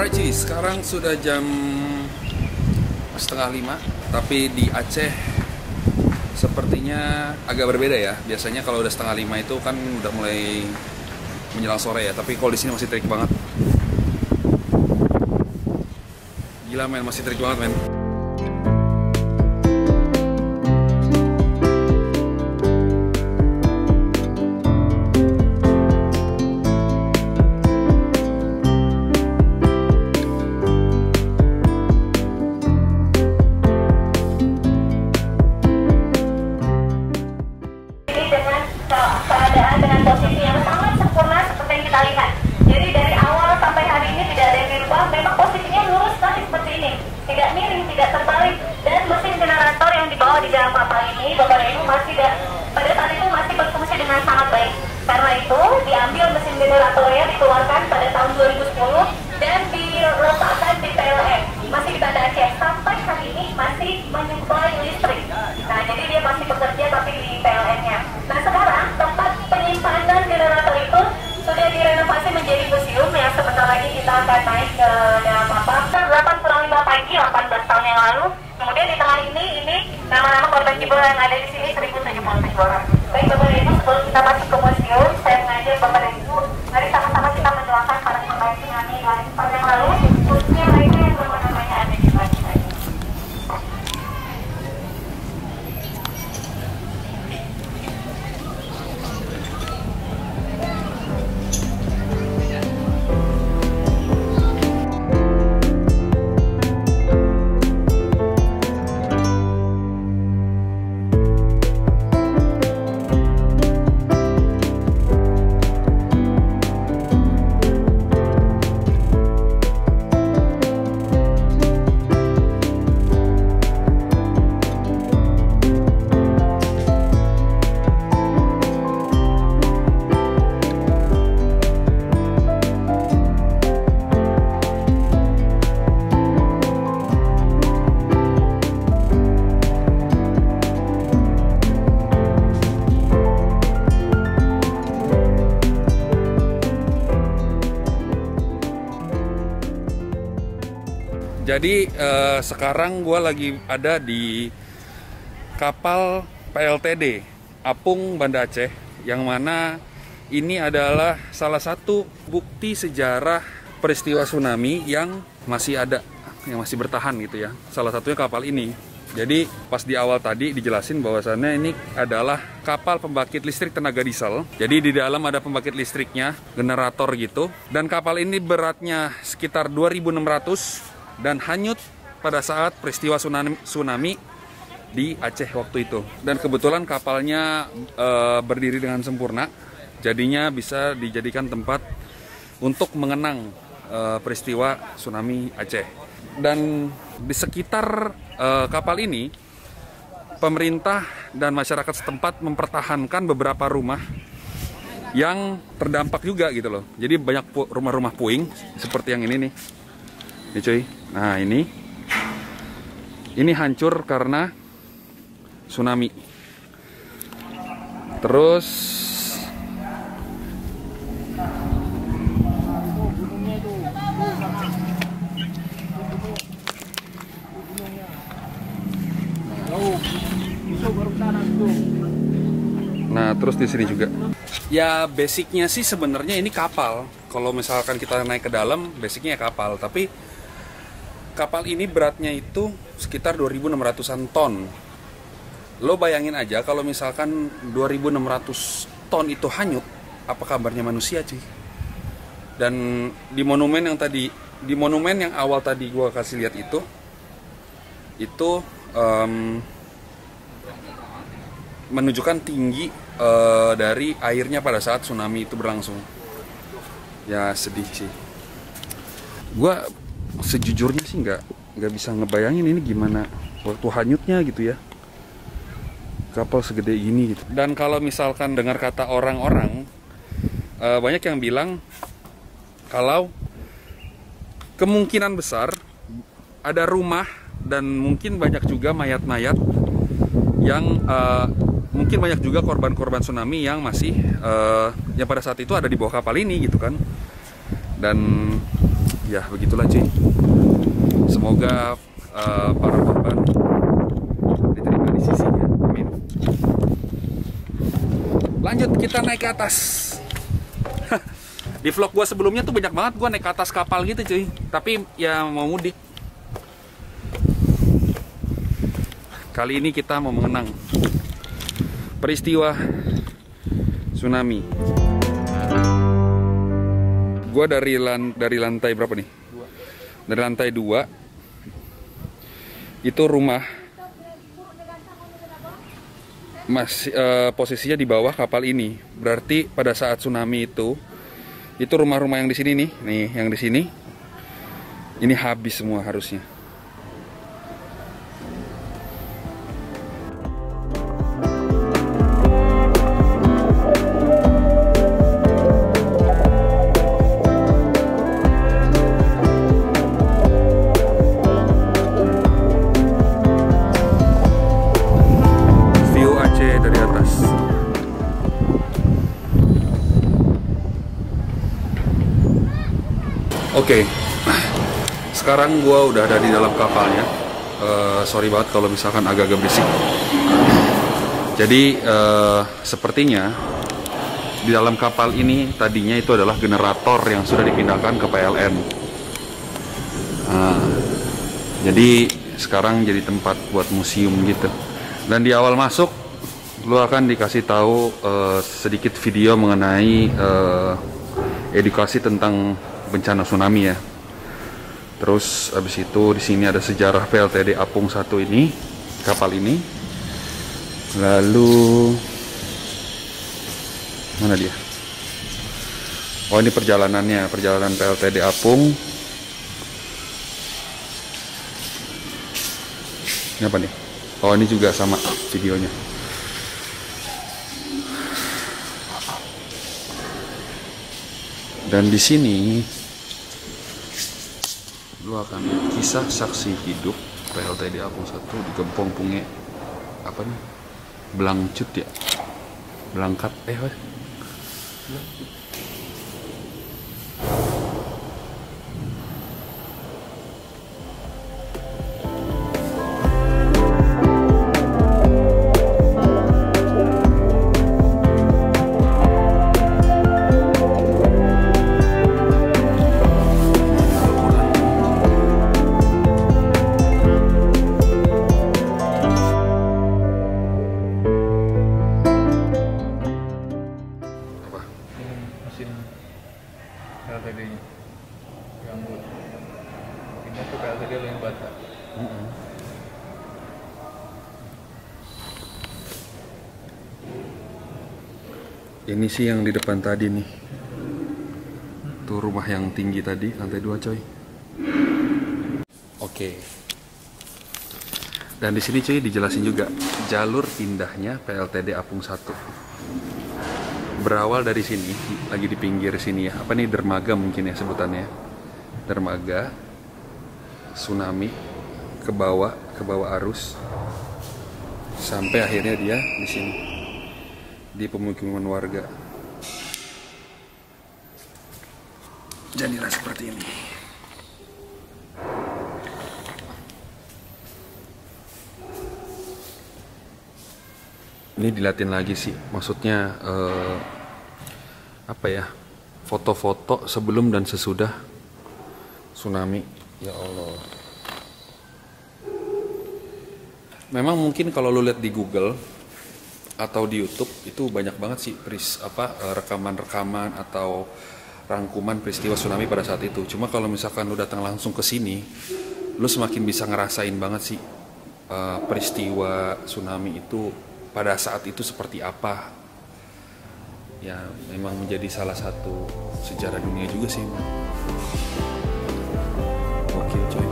Alright Ci, sekarang sudah jam setengah lima Tapi di Aceh sepertinya agak berbeda ya. Biasanya kalau udah setengah lima itu kan udah mulai menjelang sore ya Tapi kalau di sini masih terik banget. Gila men, masih terik banget men akan naik ke dalam apa? 8 kurang 5 pagi 18 tahun yang lalu. Kemudian di tengah ini ini nama-nama korban jiwa yang ada di sini 1077 orang. Baik Bapak Ibu sebelum kita masuk ke museum, saya mengajak Bapak dan Jadi eh, sekarang gue lagi ada di kapal PLTD Apung Banda Aceh yang mana ini adalah salah satu bukti sejarah peristiwa tsunami yang masih ada, yang masih bertahan gitu ya. Salah satunya kapal ini. Jadi pas di awal tadi dijelasin bahwasannya ini adalah kapal pembangkit listrik tenaga diesel. Jadi di dalam ada pembangkit listriknya, generator gitu. Dan kapal ini beratnya sekitar 2600 dan hanyut pada saat peristiwa tsunami, tsunami di Aceh waktu itu. Dan kebetulan kapalnya eh, berdiri dengan sempurna, jadinya bisa dijadikan tempat untuk mengenang eh, peristiwa tsunami Aceh. Dan di sekitar eh, kapal ini, pemerintah dan masyarakat setempat mempertahankan beberapa rumah yang terdampak juga gitu loh. Jadi banyak rumah-rumah puing seperti yang ini nih. Nih cuy. Nah ini ini hancur karena tsunami. Terus Nah, terus di sini juga. Ya, basicnya sih sebenarnya ini kapal. Kalau misalkan kita naik ke dalam, basicnya ya kapal. Tapi kapal ini beratnya itu sekitar 2.600-an ton. Lo bayangin aja kalau misalkan 2.600 ton itu hanyut, apa kabarnya manusia sih? Dan di monumen yang tadi, di monumen yang awal tadi gua kasih lihat itu, itu em, menunjukkan tinggi eh, dari airnya pada saat tsunami itu berlangsung. Ya sedih sih. Gua sejujurnya sih nggak nggak bisa ngebayangin ini gimana waktu hanyutnya gitu ya. Kapal segede gini gitu. Dan kalau misalkan dengar kata orang-orang, eh, banyak yang bilang kalau kemungkinan besar ada rumah dan mungkin banyak juga mayat-mayat yang eh, mungkin banyak juga korban-korban tsunami yang masih eh, yang pada saat itu ada di bawah kapal ini gitu kan dan ya begitulah cuy. Semoga uh, para korban diterima di sisinya. Amin. Lanjut kita naik ke atas. Di vlog gue sebelumnya tuh banyak banget gue naik ke atas kapal gitu cuy. Tapi ya mau mudik. Kali ini kita mau mengenang peristiwa tsunami gue dari lan dari lantai berapa nih? Dari lantai dua. Itu rumah masih uh, posisinya di bawah kapal ini. Berarti pada saat tsunami itu itu rumah-rumah yang di sini nih nih yang di sini ini habis semua harusnya Oke, sekarang gua udah ada di dalam kapalnya. Eh, sorry banget kalau misalkan agak-agak berisik. Jadi eh, sepertinya di dalam kapal ini tadinya itu adalah generator yang sudah dipindahkan ke PLN. Nah, jadi sekarang jadi tempat buat museum gitu. Dan di awal masuk, lu akan dikasih tahu eh, sedikit video mengenai eh, edukasi tentang bencana tsunami ya. Terus abis itu di sini ada sejarah PLTD Apung 1 ini, kapal ini. Lalu mana dia? Oh ini perjalanannya, perjalanan PLTD Apung. Ini apa nih? Oh ini juga sama videonya. Dan di sini akan kisah saksi hidup PLTD Apung 1 di Gempong Punge apa nih? Belangcut ya? Belangkat eh? Apa? Ini mesin PLTD-nya yang buat ini tuh PLTD lo yang bata Ini sih yang di depan tadi nih. Tuh rumah yang tinggi tadi, lantai dua coy. Oke. Dan di sini cuy dijelasin juga jalur pindahnya PLTD Apung 1. Berawal dari sini, lagi di pinggir sini ya. Apa nih dermaga mungkin ya sebutannya. Dermaga tsunami ke bawah, ke bawah arus sampai akhirnya dia di sini di pemukiman warga. Jadilah seperti ini. Ini dilatin lagi sih, maksudnya eh, apa ya? Foto-foto sebelum dan sesudah tsunami. Ya Allah. Memang mungkin kalau lu lihat di Google atau di YouTube itu banyak banget sih pris apa eh, rekaman-rekaman atau rangkuman peristiwa tsunami pada saat itu. Cuma kalau misalkan lu datang langsung ke sini, lu semakin bisa ngerasain banget sih eh, peristiwa tsunami itu pada saat itu seperti apa. Ya, memang menjadi salah satu sejarah dunia juga sih. Oke, coy.